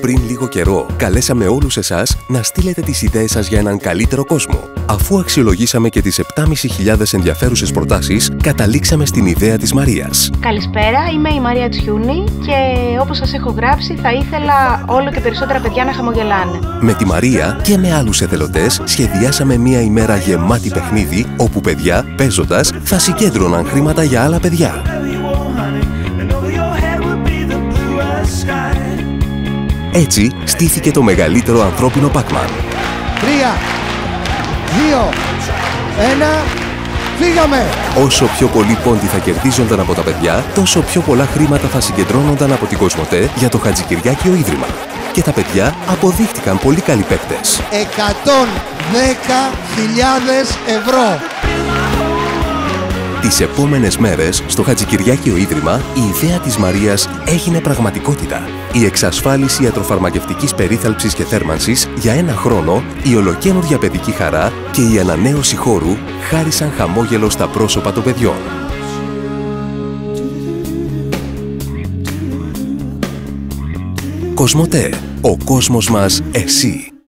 Πριν λίγο καιρό, καλέσαμε όλους εσάς να στείλετε τις ιδέες σας για έναν καλύτερο κόσμο. Αφού αξιολογήσαμε και τις 7.500 ενδιαφέρουσες προτάσεις, καταλήξαμε στην ιδέα της Μαρίας. Καλησπέρα, είμαι η Μαρία Τσιούνη και όπως σας έχω γράψει θα ήθελα όλο και περισσότερα παιδιά να χαμογελάνε. Με τη Μαρία και με άλλους εθελοντές σχεδιάσαμε μια ημέρα γεμάτη παιχνίδι όπου παιδιά, παίζοντας, θα συγκέντρωναν χρήματα για άλλα παιδιά. Έτσι στήθηκε το μεγαλύτερο ανθρώπινο Pac-Man. Τρία, δύο, ένα, φύγαμε! Όσο πιο πολλοί πόντι θα κερδίζονταν από τα παιδιά, τόσο πιο πολλά χρήματα θα συγκεντρώνονταν από την Κοσμοτέ για το Χατζικυριάκιο Ίδρυμα. Και τα παιδιά αποδείχτηκαν πολύ καλοί παίκτες. 110.000 ευρώ! Τις επόμενες μέρες, στο Χατζικυριάκιο Ίδρυμα, η ιδέα της Μαρίας έγινε πραγματικότητα. Η εξασφάλιση ιατροφαρμακευτικής περίθαλψης και θέρμανσης για ένα χρόνο, η ολοκένουργια παιδική χαρά και η ανανέωση χώρου χάρισαν χαμόγελο στα πρόσωπα των παιδιών. Κοσμοτέ. Ο κόσμος μας εσύ.